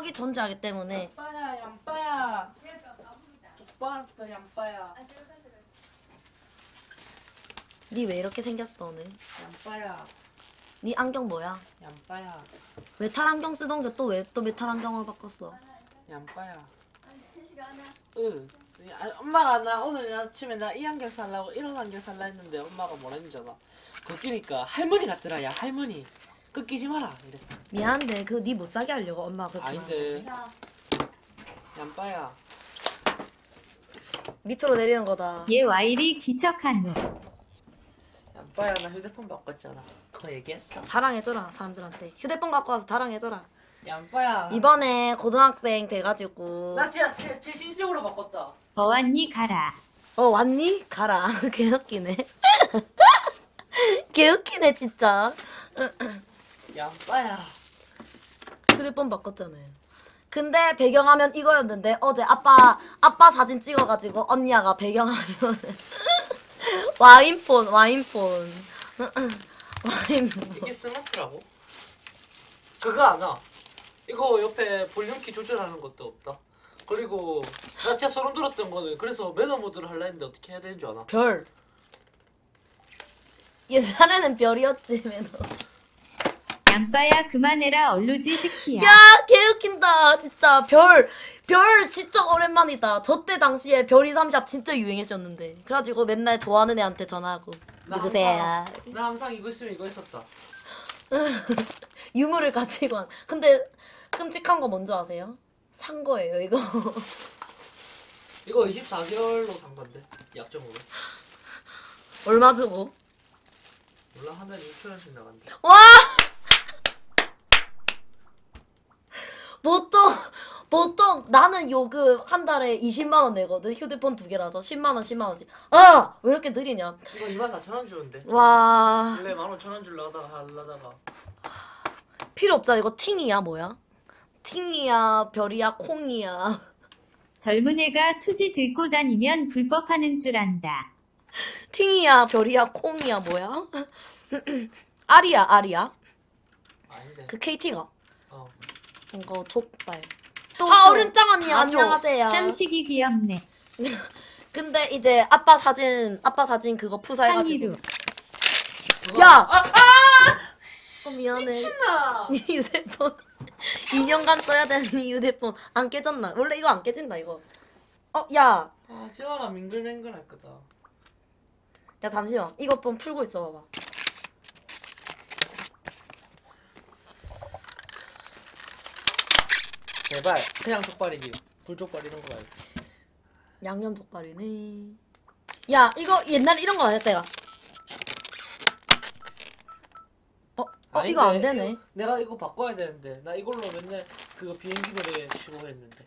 양파역이 존재하기 때문에. 양빠야 양빠야. 똑바로 다 양빠야. 니 왜 이렇게 생겼어 너는? 양빠야. 니 안경 뭐야? 양빠야. 메탈 안경 쓰던 게 또 왜 또 메탈 안경으로 바꿨어? 양빠야. 응. 아, 엄마가 나 오늘 아침에 나 이 안경 살라고 이런 안경 살라 했는데 엄마가 뭐라 했는지 알아? 그거 끼니까 할머니 같더라 야 할머니 그거 끼지 마라 이랬다 미안한데 그니못 사게 하려고 엄마가 그렇게 아닌데 양빠야 밑으로 내리는 거다. 얘 와이리 귀척한 놈. 양빠야 나 휴대폰 바꿨잖아 그거 얘기했어 자랑해줘라 사람들한테 휴대폰 갖고 와서 자랑해줘라. 양빠야 이번에 고등학생 돼가지고 나 진짜 제, 제 신식으로 바꿨다 어왔니 가라. 어 왔니? 가라. 개웃기네. 개웃기네 진짜. 양빠야. 휴대폰 바꿨잖아요. 근데 배경화면 이거였는데 어제 아빠 아빠 사진 찍어가지고 언니야가 배경화면 와인폰 와인폰. 와인폰. 이게 스마트라고? 그거 아나 이거 옆에 볼륨키 조절하는 것도 없다. 그리고 나 진짜 소름 돋았던 거는 그래서 매너 모드를 하려 했는데 어떻게 해야 되는 줄 아나? 별. 옛날에는 별이었지 매너 양빠야 그만해라 얼루지 스키야. 야 개웃긴다 진짜 별별 진짜 오랜만이다 저 때 당시에 별이 삼샵 진짜 유행했었는데 그래가지고 맨날 좋아하는 애한테 전화하고 나 누구세요? 항상, 나 항상 이거 있으면 이거 했었다 유물을 가지고 한 근데 끔찍한 거 뭔지 아세요? 산 거예요 이거 이거 24개월로 산 건데 약정으로 얼마 주고? 몰라 한 달에 6천 원씩 나간대 와! 보통 보통 나는 요금 한 달에 20만 원 내거든? 휴대폰 두 개라서 10만 원 10만 원씩. 아! 왜 이렇게 느리냐? 이거 24,000원 주는데? 와. 원래 15,000원 줄라 하다가 하려다가. 필요 없잖아. 이거 팅이야 뭐야? 팅이야 별이야 콩이야. 젊은 애가 투지 들고 다니면 불법하는 줄 안다. 팅이야 별이야 콩이야 뭐야? 알이야 알이야? 아닌데. 그 KT가? 어 이거 족발 또, 하울은짱 언니 다 줘. 안녕하세요 쌈식이 귀엽네. 근데 이제 아빠 사진 아빠 사진 그거 푸사해가지고 한이루. 야! 아! 어, 미안해 미친나 네 휴대폰 2년간 써야 되는 네 휴대폰 안 깨졌나? 원래 이거 안 깨진다 이거 어 야! 아 지원아 밍글맹글 할 거다 야 잠시만 이거 좀 풀고 있어 봐봐 제발. 그냥 족발이기 불족발 이런 거 말고. 양념 족발이네. 야 이거 옛날에 이런 거안 했다 이가. 어? 어 이거 안 되네. 이거- 내가 이거 바꿔야 되는데. 나 이걸로 맨날 그거 비행기 노래 치고 했는데.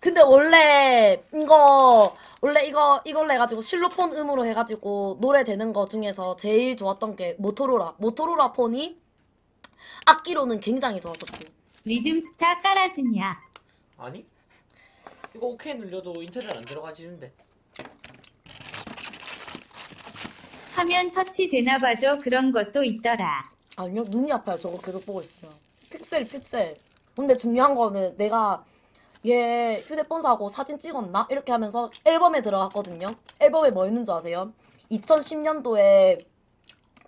근데 원래 이거 원래 이거 이걸로 해가지고 실로폰 음으로 해가지고 노래 되는 거 중에서 제일 좋았던 게 모토로라. 모토로라 폰이 악기로는 굉장히 좋았었지 리듬스타 깔아주냐. 아니? 이거 오케이 눌려도 인터넷 안 들어가지는데 화면 터치 되나 봐줘 그런 것도 있더라. 아니요 눈이 아파요 저거 계속 보고 있으면 픽셀 픽셀 근데 중요한 거는 내가 얘 휴대폰 사고 사진 찍었나? 이렇게 하면서 앨범에 들어갔거든요 앨범에 뭐 있는 줄 아세요? 2010년도에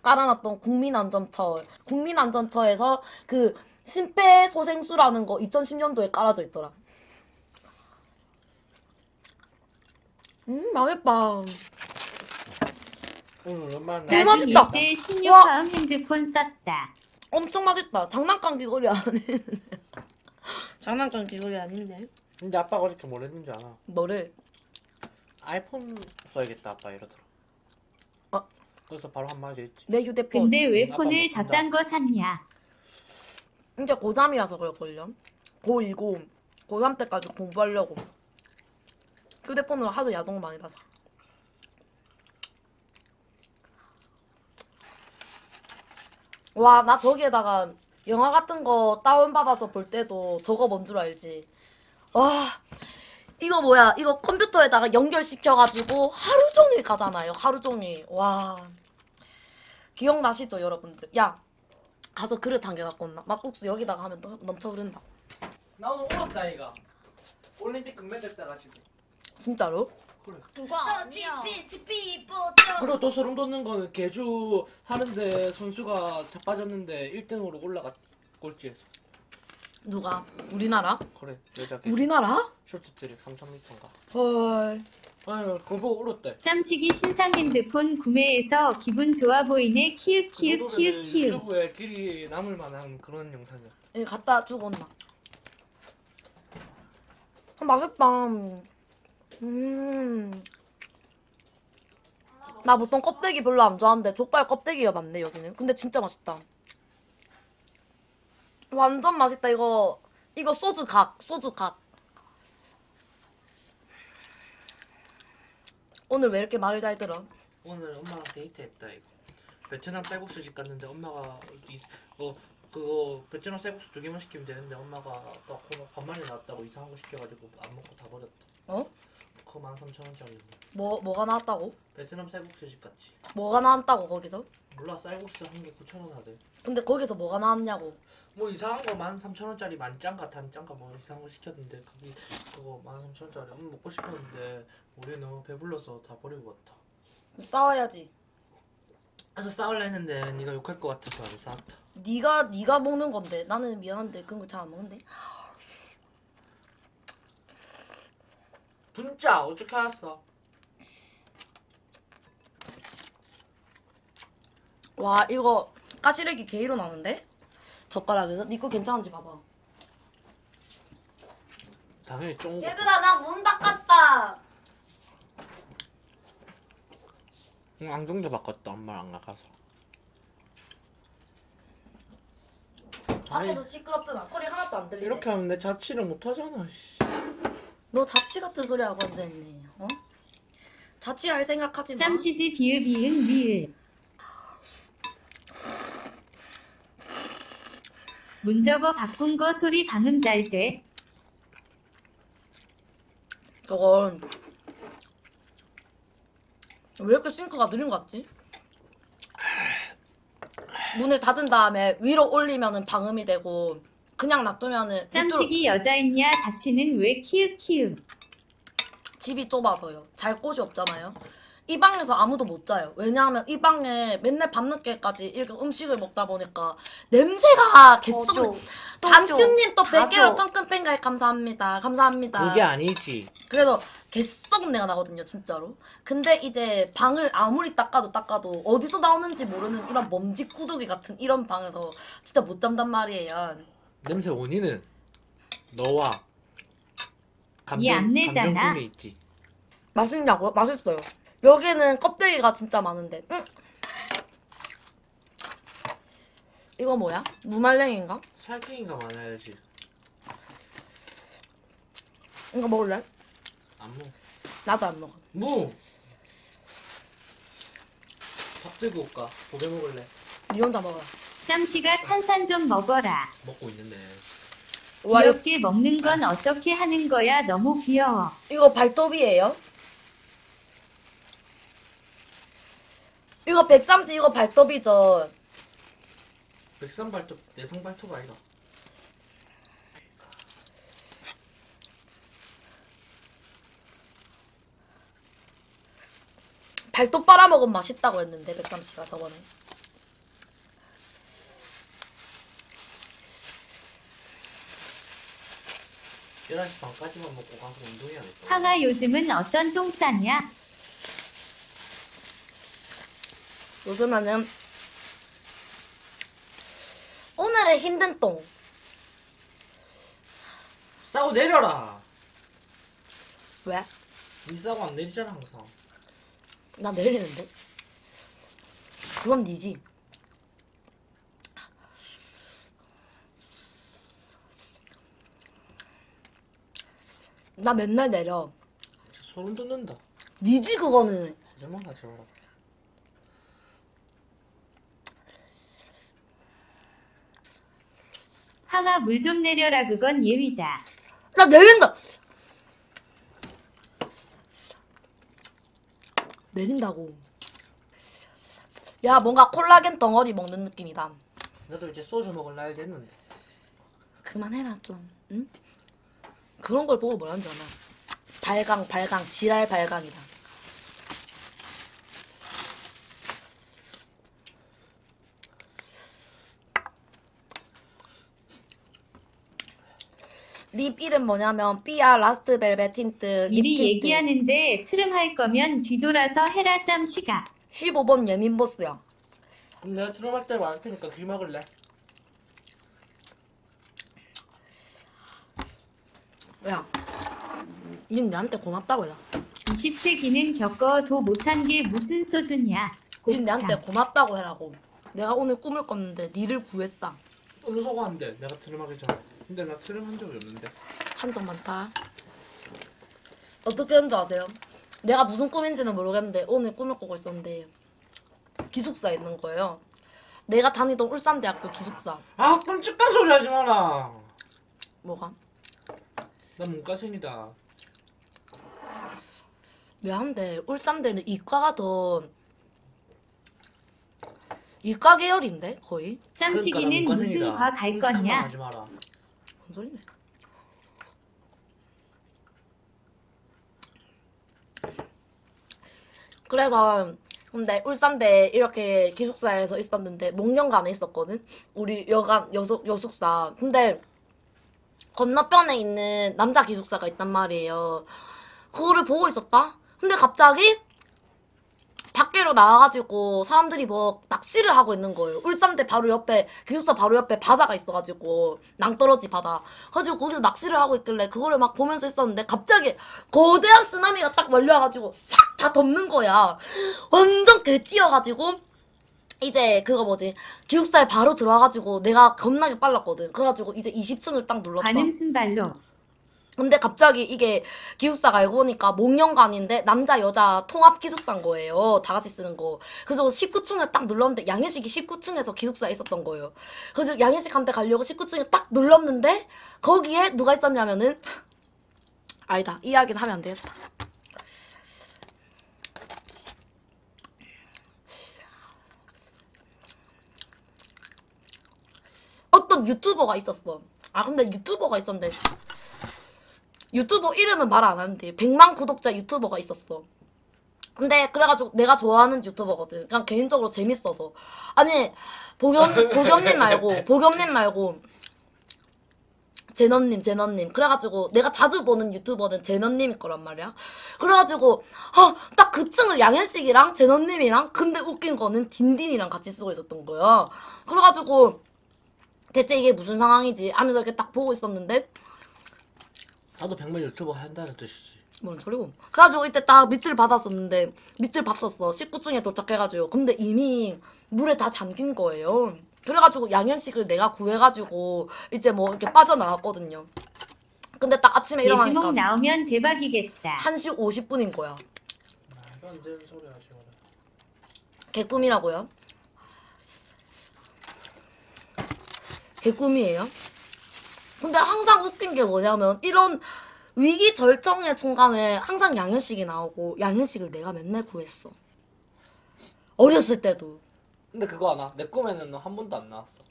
깔아놨던 국민안전처 국민안전처에서 그 심폐소생술하는 거 2010년도에 깔아져 있더라 음 망했다 오늘 얼마나 네, 나중 맛있다. 일대 16화음 핸드폰 썼다. 엄청 맛있다 장난감 귀걸이 아닌데 장난감 귀걸이 아닌데 근데 아빠가 어저께 뭘 했는지 알아? 뭐를? 아이폰 써야겠다 아빠 이러더라 어? 그래서 바로 한마디 했지 내 휴대폰 근데 왜 아빠 폰을 못 쓴다. 저딴 거 샀냐. 이제 고3이라서 그럴걸요. 고2고 고3 때까지 공부하려고. 휴대폰으로 하도 야동 많이 봐서. 와 나 저기에다가 영화 같은 거 다운받아서 볼 때도 저거 뭔 줄 알지? 와 이거 뭐야? 이거 컴퓨터에다가 연결시켜가지고 하루 종일 가잖아요 하루 종일. 와. 기억나시죠 여러분들? 야 가서 그릇 한개 갖고 온나? 막국수 여기다가 하면 너- 넘쳐 흐른다. 나 오늘 울었다 이가. 올림픽 금메달 따가지고. 진짜로? 그래. 그거 아니야. 그리고 또 소름 돋는 거는 개주 하는데 선수가 자빠졌는데 1등으로 올라갔 꼴찌에서. 누가? 우리나라? 그래 여자 개주. 우리나라? 쇼트트랙 3000m인가. 헐. 아유 그거 울었대. 짬식이 신상 핸드폰 구매해서 기분 좋아 보이네 키읔 키읔 그 키읔 키읔 유튜브에 길이 남을 만한 그런 영상이었다. 여기 갖다 주고 온나. 아, 맛있다. 음. 나 보통 껍데기 별로 안 좋아하는데 족발 껍데기가 많네 여기는. 근데 진짜 맛있다. 완전 맛있다 이거. 이거 소주 각, 소주 각. 오늘 왜 이렇게 말을 잘 들어? 오늘 엄마랑 데이트했다 이거. 베트남 쌀국수 집 갔는데 엄마가 이, 어 그거 베트남 쌀국수 두 개만 시키면 되는데 엄마가 또 그거 반말이 나왔다고 이상한 거 시켜가지고 안 먹고 다 버렸다. 어? 그거 13,000원짜리. 뭐 뭐가 나왔다고? 베트남 쌀국수 집 같이. 뭐가 나왔다고 거기서? 몰라 쌀국수 한 개 9,000원 하대. 근데 거기서 뭐가 나왔냐고. 뭐 이상한 거 13,000원짜리 만짱가 단짱가 뭐 이상한 거 시켰는데 거기 그거 13,000원짜리 음 먹고 싶었는데 우리 너무 배불러서 다 버리고 왔다. 싸워야지. 그래서 싸울라 했는데 네가 욕할 것 같아서 안 싸웠다. 네가 네가 먹는 건데 나는 미안한데 그런 거 잘 안 먹는데. 진짜 어떻게 알았어? 와 이거 까시래기 게이로 나오는데? 젓가락에서 네거 괜찮은지 봐봐. 당연히 쫑. 얘들아 나문 닦았다. 응, 안경도 바꿨다 엄마랑 안 나가서. 밖에서 시끄럽더라. 소리 하나도 안 들리네. 이렇게 하면 내 자취를 못 하잖아. 씨. 너 자취 같은 소리 하고 앉아있네. 어? 자취할 생각하지 마. 짬시지 비읍 이응 리을 문저거 바꾼 거 소리 방음 잘 돼 저건 왜 이렇게 싱크가 느린 것 같지? 문을 닫은 다음에 위로 올리면은 방음이 되고 그냥 놔두면은 밑으로 짬식이 여자 있냐 자취는 왜 키읔 키읔 집이 좁아서요. 잘 곳이 없잖아요. 이 방에서 아무도 못 자요. 왜냐하면 이 방에 맨날 밤늦게까지 이렇게 음식을 먹다 보니까 냄새가 개썩. 단추님 또 100개로 ton끈뺑갈 감사합니다. 감사합니다. 그게 아니지. 그래도 개썩은 내가 나거든요, 진짜로. 근데 이제 방을 아무리 닦아도 닦아도 어디서 나오는지 모르는 이런 먼지 구더기 같은 이런 방에서 진짜 못 잠단 말이에요. 냄새 원인은 너와 감정 이안 내잖아. 감정품이 있지. 맛있냐고요? 맛있어요. 여기는 껍데기가 진짜 많은데. 응. 이거 뭐야? 무말랭인가? 살팽이가 많아야지. 이거 먹을래? 안 먹어. 나도 안 먹어. 뭐? 밥 들고 올까? 고개 먹을래? 니 혼자 먹어 라. 짬씨가 탄산 좀 먹어라 먹고 있는데. 와, 이거, 귀엽게 먹는 건 어떻게 하는 거야 너무 귀여워 이거 발톱이에요? 이거 130 이거 발톱이죠. 백선 발톱, 내성 발톱 아이가. 발톱 빨아먹으면 맛있다고 했는데 130가 저번에. 열한 시 반까지만 먹고 가서 운동해야겠다. 항아 요즘은 어떤 똥 싸냐 요즘에는 오늘의 힘든 똥. 싸고 내려라. 왜? 니 싸고 안 내리잖아 항상. 나 내리는데? 그건 니지. 나 맨날 내려. 소름 돋는다. 니지 그거는. 거짓말 하지 마라. 항아 물 좀 내려라 그건 예위다 나 내린다. 내린다고. 야 뭔가 콜라겐 덩어리 먹는 느낌이다. 나도 이제 소주 먹을 나이 됐는데. 그만해라 좀. 응? 그런 걸 보고 뭐라는 줄 아나? 발광 발광 지랄 발광이다. 립 이름 뭐냐면 삐아 라스트 벨벳 틴트 립 미리 틴트 얘기하는데 트름 할 거면 뒤돌아서 해라 짬 시가. 15번 예민 보스야. 내가 트럼할 때 많을 테니까 귀 먹을래. 야, 닌 나한테 고맙다고 해라. 20세기는 겪어도 못한 게 무슨 소주냐. 닌 나한테. 고맙다고 해라고. 내가 오늘 꿈을 꿨는데 니를 구했다. 어느 소가한데 내가 트럼하기 전에. 근데 나 트럼 한 적이 없는데. 한정 많다. 어떻게 된줄 아세요? 내가 무슨 꿈인지는 모르겠는데 오늘 꿈을 꾸고 있었는데 기숙사에 있는 거예요. 내가 다니던 울산대학교 기숙사. 아 끔찍한 소리 하지 마라. 뭐가? 나 문과생이다. 미안한데 울산대는 이과가 더 이과 계열인데 거의? 짬 시기는 그러니까 나 무슨. 과 갈 거냐. 하지 마라. 뭔 소리네. 그래서 근데 울산대 이렇게 기숙사에서 있었는데 목련관에 있었거든. 우리 여관 여숙 여숙사. 근데 건너편에 있는 남자 기숙사가 있단 말이에요. 그거를 보고 있었다. 근데 갑자기 밖으로 나와가지고 사람들이 뭐 낚시를 하고 있는 거예요. 울산대 바로 옆에 기숙사 바로 옆에 바다가 있어가지고 낭떠러지 바다. 가지고 거기서 낚시를 하고 있길래 그거를 막 보면서 있었는데 갑자기 거대한 쓰나미가 딱 몰려와가지고 싹 다 덮는 거야. 완전 개 뛰어가지고 이제 그거 뭐지 기숙사에 바로 들어와가지고 내가 겁나게 빨랐거든. 그래가지고 이제 20층을 딱 눌렀다. 관음 순발로. 근데 갑자기 이게 기숙사가 알고 보니까 목련관인데 남자 여자 통합 기숙사인 거예요. 다 같이 쓰는 거. 그래서 19층을 딱 눌렀는데 양현식이 19층에서 기숙사에 있었던 거예요. 그래서 양현식한테 가려고 19층에 딱 눌렀는데 거기에 누가 있었냐면은 아니다. 이 이야기는 하면 안 되겠다. 어떤 유튜버가 있었어. 아 근데 유튜버가 있었는데 유튜버 이름은 말 안 하는데 100만 구독자 유튜버가 있었어. 근데 그래가지고 내가 좋아하는 유튜버거든. 그냥 개인적으로 재밌어서. 아니 보겸 보겸님 말고 보겸님 말고 제너님 제너님. 그래가지고 내가 자주 보는 유튜버는 제너님일 거란 말이야. 그래가지고 아 딱 그 층을 양현식이랑 제너님이랑 근데 웃긴 거는 딘딘이랑 같이 쓰고 있었던 거야. 그래가지고 대체 이게 무슨 상황이지 하면서 이렇게 딱 보고 있었는데 나도 백만 유튜버 한다는 뜻이지. 뭔 소리고. 그래가지고 이때 딱 밑을 받았었는데 밑을 봤었어. 19층에 도착해가지고. 근데 이미 물에 다 잠긴 거예요. 그래가지고 양현식을 내가 구해가지고 이제 뭐 이렇게 빠져나왔거든요. 근데 딱 아침에 예지몽 일어나니까 나오면 대박이겠다. 1시 50분인 거야. 말도 안 되는 소리 마라. 개꿈이라고요? 개꿈이에요? 근데 항상 웃긴 게 뭐냐면 이런 위기 절정의 순간에 항상 양현식이 나오고 양현식을 내가 맨날 구했어. 어렸을 때도. 근데 그거 하나 내 꿈에는 너한 번도 안 나왔어.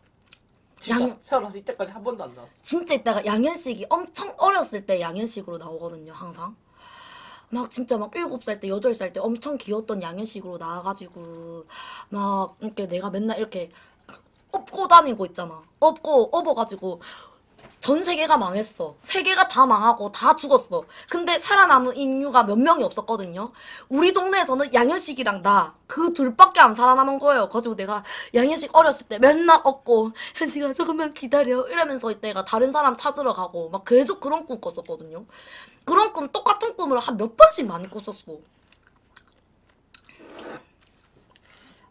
진짜 양- 태어나서 이때까지 한 번도 안 나왔어. 진짜 이따가 양현식이 엄청 어렸을 때 양현식으로 나오거든요, 항상. 막 진짜 막 일곱 살 때, 여덟 살 때 엄청 귀여웠던 양현식으로 나와가지고 막 이렇게 내가 맨날 이렇게 업고 다니고 있잖아. 업고 업어가지고 전 세계가 망했어. 세계가 다 망하고 다 죽었어. 근데 살아남은 인류가 몇 명이 없었거든요. 우리 동네에서는 양현식이랑 나 그 둘밖에 안 살아남은 거예요. 가지고 내가 양현식 어렸을 때 맨날 업고 현식아 조금만 기다려 이러면서 이때가 다른 사람 찾으러 가고 막 계속 그런 꿈 꿨었거든요. 그런 꿈 똑같은 꿈을 한 몇 번씩 많이 꿨었어.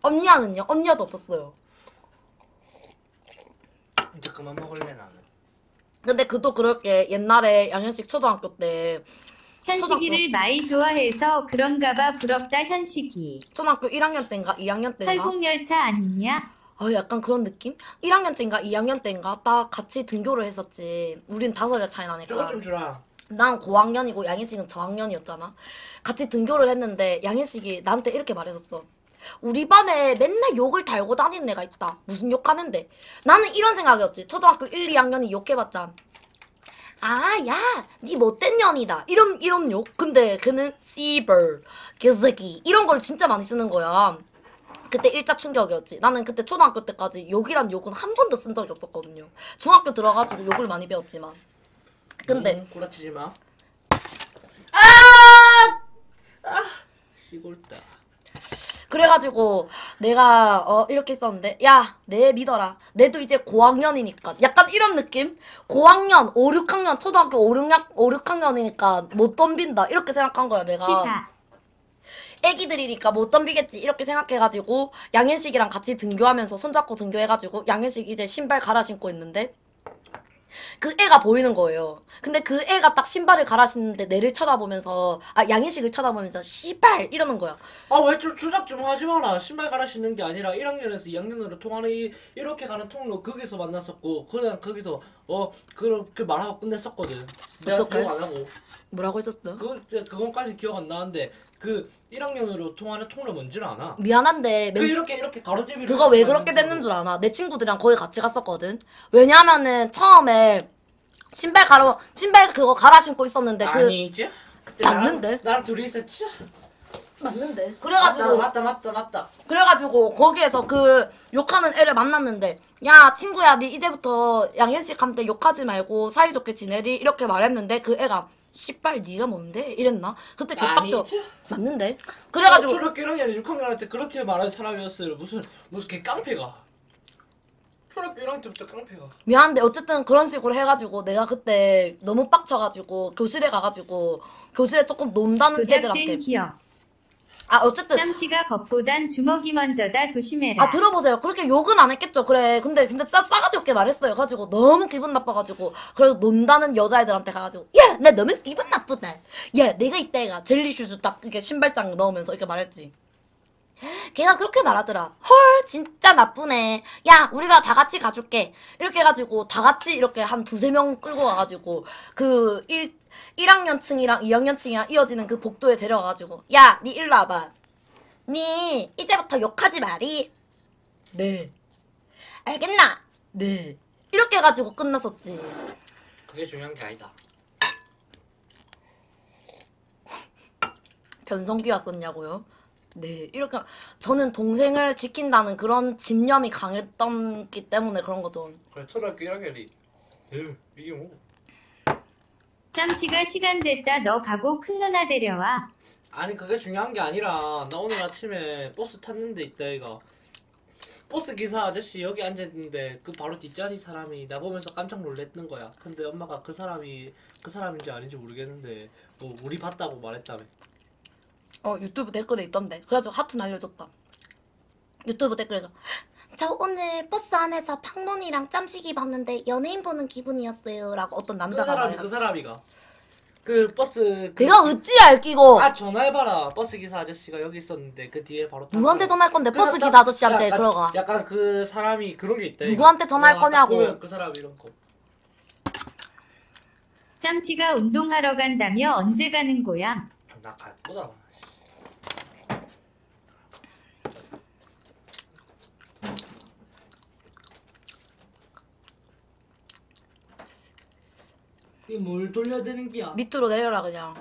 언니야는요? 언니야도 없었어요. 그만 먹을래 나는. 근데 그도 그렇게 옛날에 양현식 초등학교 때 현식이를 많이 좋아해서 그런가 봐 부럽다 현식이. 초등학교 1학년 때인가 2학년 때인가 설국열차 아니냐? 어, 약간 그런 느낌? 1학년 때인가 2학년 때인가 딱 같이 등교를 했었지. 우린 다섯 살 차이 나니까. 저거 좀 주라. 난 고학년이고 양현식은 저학년이었잖아. 같이 등교를 했는데 양현식이 나한테 이렇게 말했었어. 우리 반에 맨날 욕을 달고 다니는 애가 있다. 무슨 욕하는데? 나는 이런 생각이었지. 초등학교 1, 2학년이 욕해봤자. 아, 야, 니 못된 년이다. 이런, 이런 욕. 근데 그는 씨벌, 개새끼. 이런 걸 진짜 많이 쓰는 거야. 그때 일자 충격이었지. 나는 그때 초등학교 때까지 욕이란 욕은 한 번도 쓴 적이 없었거든요. 중학교 들어가지고 욕을 많이 배웠지만. 근데, 응, 구라치지 마. 아! 시골다. 그래가지고 내가 어 이렇게 썼는데 야 내 믿어라. 내도 이제 고학년이니까. 약간 이런 느낌? 고학년 5, 6학년 초등학교 5, 6학, 5, 6학년이니까 못 덤빈다. 이렇게 생각한 거야 내가. 시바. 애기들이니까 못 덤비겠지. 이렇게 생각해가지고 양현식이랑 같이 등교하면서 손잡고 등교해가지고 양현식 이제 신발 갈아 신고 있는데 그 애가 보이는 거예요. 근데 그 애가 딱 신발을 갈아 신는데 내를 쳐다보면서 아 양현식을 쳐다보면서 씨발 이러는 거야. 아왜 주작 좀 하지 마라. 신발 갈아 신는 게 아니라 1학년에서 2학년으로 통하는 이, 이렇게 가는 통로 거기서 만났었고 그냥 거기서 어 그렇게 말하고 끝냈었거든. 내가 어떡해? 기억 안 하고 뭐라고 했었어? 그 그건까지 기억 안 나는데 그 1학년으로 통하는 통로 뭔지는 알아. 미안한데 그 맨- 이렇게 이렇게 가로제비를 그거 왜 그렇게 됐는. 줄 아나? 내 친구들이랑 거기 같이 갔었거든. 왜냐면은 처음에 신발 가로 신발 그거 갈아 신고 있었는데 그 아니지? 그때? 나랑, 나랑 둘이 있었지? 맞는데. 맞다 그래가지고 맞다 맞다 맞다. 그래가지고 거기에서 그 욕하는 애를 만났는데 야 친구야 니 이제부터 양현식한테 욕하지 말고 사이좋게 지내리 이렇게 말했는데 그 애가 씨발 니가 뭔데 이랬나? 그때 개빡쳐 아니지? 맞는데? 그래가지고 초등학교 1학년 6학년한테 그렇게 말하는 사람이었어요. 무슨 무슨 개 깡패가. 초등학교 1학년 때부터 깡패가. 미안한데 어쨌든 그런 식으로 해가지고 내가 그때 너무 빡쳐가지고 교실에 가가지고 교실에 조금 논다는 애들한테 조작된 기억. 아 어쨌든. 쌈씨가 겁보단 주먹이 먼저다. 조심해라. 아 들어보세요. 그렇게 욕은 안 했겠죠. 그래. 근데 진짜 싸, 싸가지 없게 말했어요. 가지고 너무 기분 나빠가지고. 그래도 논다는 여자애들한테 가가지고 야나 너무 기분 나쁘다. 야 내가 이때가 젤리슈즈 딱 이렇게 신발장 넣으면서 이렇게 말했지 걔가 그렇게 말하더라 헐 진짜 나쁘네 야 우리가 다 같이 가줄게 이렇게 해가지고 다 같이 이렇게 한 두세 명 끌고 가가지고 그 1, 1학년층이랑 2학년층이랑 이어지는 그 복도에 데려가가지고 야 니 일로 와봐 니 이제부터 욕하지 마리. 네. 알겠나? 네. 이렇게 해가지고 끝났었지. 그게 중요한 게 아니다. 변성기 왔었냐고요? 네. 이렇게 저는 동생을 지킨다는 그런 집념이 강했던 기 때문에 그런 거죠. 그래 초등학교 1학년이 에휴 이게 뭐 쌈씨가 시간 됐다 너 가고 큰 누나 데려와. 아니 그게 중요한 게 아니라 나 오늘 아침에 버스 탔는데 이따 얘가 버스 기사 아저씨 여기 앉아있는데 그 바로 뒷자리 사람이 나 보면서 깜짝 놀랐는 거야 근데 엄마가 그 사람이 그 사람인지 아닌지 모르겠는데 뭐 우리 봤다고 말했다며 어, 유튜브 댓글에 있던데. 그래가지고 하트 날려줬다. 유튜브 댓글에서. 저 오늘 버스 안에서 팡몬이랑 짬식이 봤는데 연예인 보는 기분이었어요. 라고 어떤 그 남자가 사람이 말해. 그 사람이가 그 버스 그, 내가 어찌 알기고. 아 전화해봐라 버스 기사 아저씨가 여기 있었는데 그 뒤에 바로. 누구한테 전화할 건데 그- 버스 딱- 기사 아저씨한테 약간- 들어가. 약간 그 사람이 그런 게 있대 누구한테 전화할 와, 딱 거냐고. 보면 그 사람 이런 거 쌈씨가 운동하러 간다며 언제 가는 거야? 나갈 거다. 이뭘 돌려야 되는 기야? 밑으로 내려라 그냥.